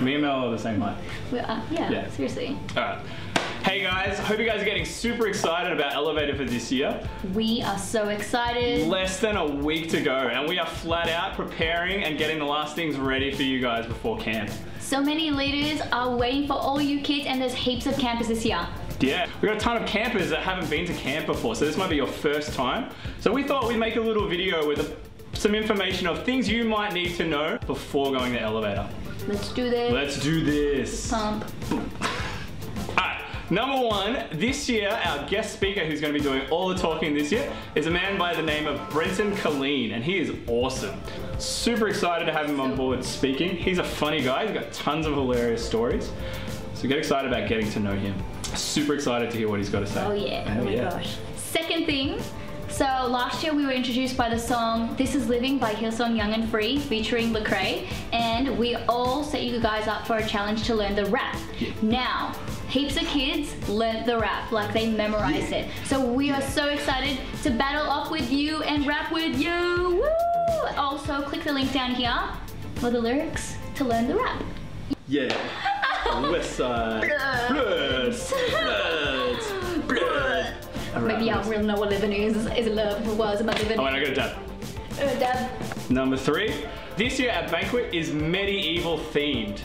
Me and Mel are the same height. We are, yeah, Yeah. seriously. Alright. Hey guys, hope you guys are getting super excited about Elevator for this year. We are so excited. Less than a week to go, and we are flat out preparing and getting the last things ready for you guys before camp. So many leaders are waiting for all you kids, and there's heaps of campers this year. Yeah, we got a ton of campers that haven't been to camp before, so this might be your first time. So we thought we'd make a little video with some information of things you might need to know before going to elevator. Let's do this. Let's do this. Pump. Alright, number one, this year our guest speaker who's going to be doing all the talking this year is a man by the name of Brenton Colleen, and he is awesome. Super excited to have him on board speaking. He's a funny guy, he's got tons of hilarious stories. So get excited about getting to know him. Super excited to hear what he's got to say. Oh yeah. Oh, Oh my yeah. gosh. Second thing. So last year we were introduced by the song "This Is Living" by Hillsong Young and Free featuring Lecrae, and we all set you guys up for a challenge to learn the rap. Yeah. Now, heaps of kids learned the rap, like they memorized it. So we are so excited to battle off with you and rap with you. Woo! Also, click the link down here for the lyrics to learn the rap. Yeah. West side. Bloods. Bloods. Maybe y'all really know what living is. Is love was about living. Oh, and I got a dab. Uh, Dad. Number three. This year our banquet is medieval themed.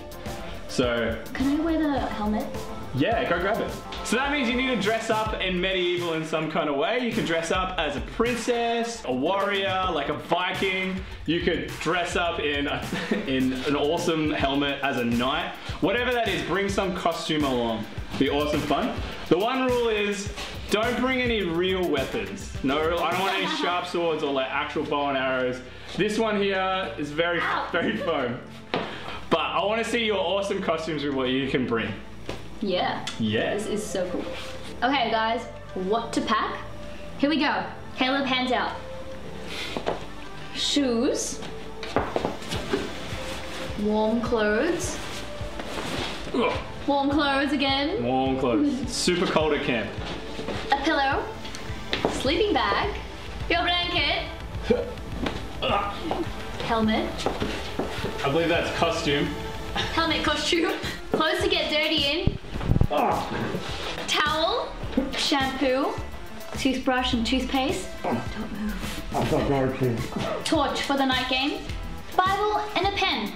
So Can I wear the helmet? Yeah, go grab it. So that means you need to dress up in medieval in some kind of way. You can dress up as a princess, a warrior, like a Viking. You could dress up in a, in an awesome helmet as a knight. Whatever that is, bring some costume along. Be awesome fun. The one rule is don't bring any real weapons. No, I don't want any sharp swords or like actual bow and arrows. This one here is very, very foam. But I want to see your awesome costumes with what you can bring. Yeah. Yeah. This is so cool. Okay, guys, what to pack? Here we go. Caleb, hands out. Shoes. Warm clothes. Ugh. Warm clothes again. Warm clothes. Super cold at camp. A pillow. Sleeping bag. Your blanket. Helmet. I believe that's costume. Helmet costume. Clothes to get dirty in. Towel. Shampoo. Toothbrush and toothpaste. Don't move. I've got gratitude. torch for the night game, Bible, and a pen.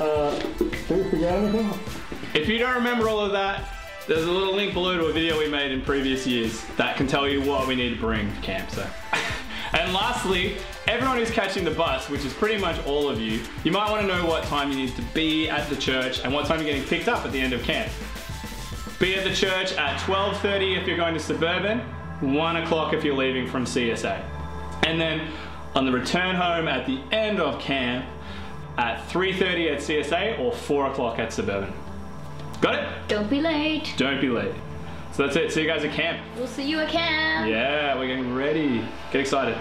Uh, do we forget anything? If you don't remember all of that, there's a little link below to a video we made in previous years that can tell you what we need to bring to camp. So. and lastly, everyone who's catching the bus, which is pretty much all of you, you might want to know what time you need to be at the church and what time you're getting picked up at the end of camp. Be at the church at 12.30 if you're going to Suburban, 1 o'clock if you're leaving from CSA. And then on the return home at the end of camp at 3.30 at CSA or 4 o'clock at Suburban. Got it? Don't be late. Don't be late. So that's it. See you guys at camp. We'll see you at camp. Yeah, we're getting ready. Get excited.